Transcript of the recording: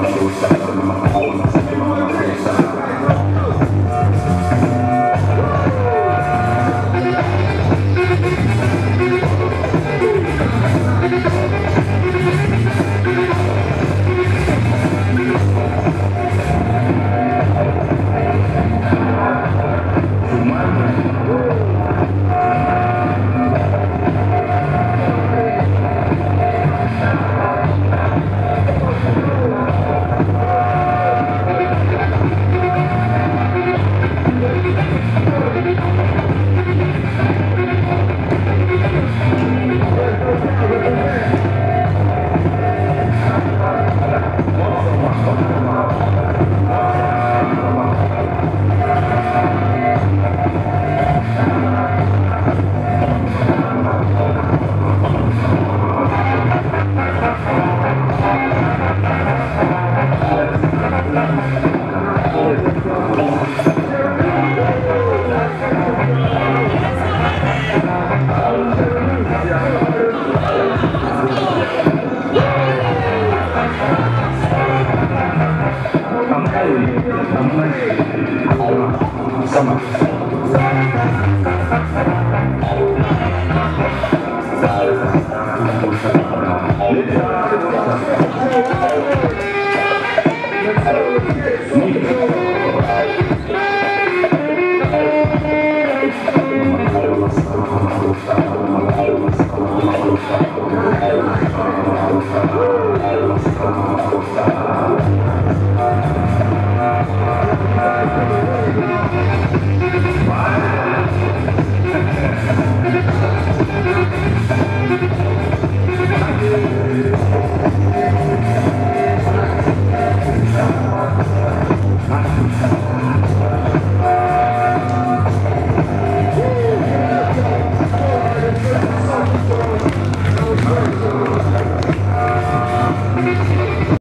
ました。咱们还有，咱们是好嘛，是嘛？你这。Oh,